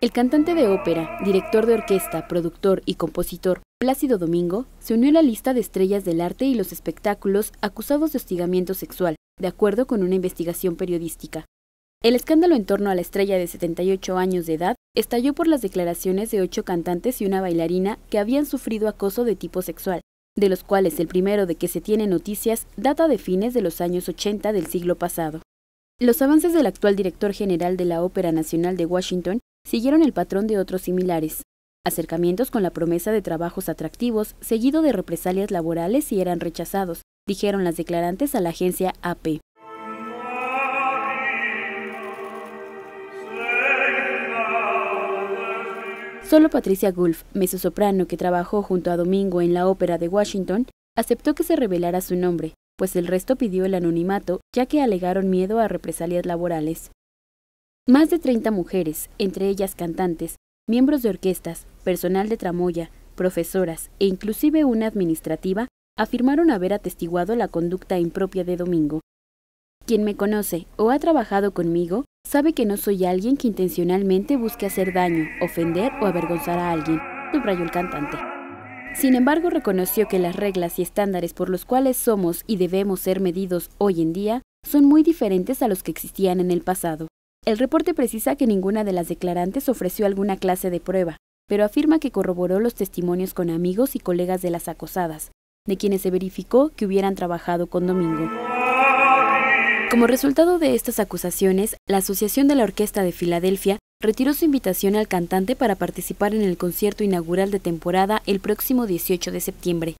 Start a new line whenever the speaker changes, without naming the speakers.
El cantante de ópera, director de orquesta, productor y compositor Plácido Domingo se unió a la lista de estrellas del arte y los espectáculos acusados de hostigamiento sexual, de acuerdo con una investigación periodística. El escándalo en torno a la estrella de 78 años de edad estalló por las declaraciones de ocho cantantes y una bailarina que habían sufrido acoso de tipo sexual, de los cuales el primero de que se tiene noticias data de fines de los años 80 del siglo pasado. Los avances del actual director general de la Ópera Nacional de Washington siguieron el patrón de otros similares, acercamientos con la promesa de trabajos atractivos, seguido de represalias laborales si eran rechazados, dijeron las declarantes a la agencia AP. Solo Patricia Gulf, mezzosoprano que trabajó junto a Domingo en la ópera de Washington, aceptó que se revelara su nombre, pues el resto pidió el anonimato, ya que alegaron miedo a represalias laborales. Más de 30 mujeres, entre ellas cantantes, miembros de orquestas, personal de tramoya, profesoras e inclusive una administrativa, afirmaron haber atestiguado la conducta impropia de Domingo. Quien me conoce o ha trabajado conmigo sabe que no soy alguien que intencionalmente busque hacer daño, ofender o avergonzar a alguien, subrayó el cantante. Sin embargo, reconoció que las reglas y estándares por los cuales somos y debemos ser medidos hoy en día son muy diferentes a los que existían en el pasado. El reporte precisa que ninguna de las declarantes ofreció alguna clase de prueba, pero afirma que corroboró los testimonios con amigos y colegas de las acosadas, de quienes se verificó que hubieran trabajado con Domingo. Como resultado de estas acusaciones, la Asociación de la Orquesta de Filadelfia retiró su invitación al cantante para participar en el concierto inaugural de temporada el próximo 18 de septiembre.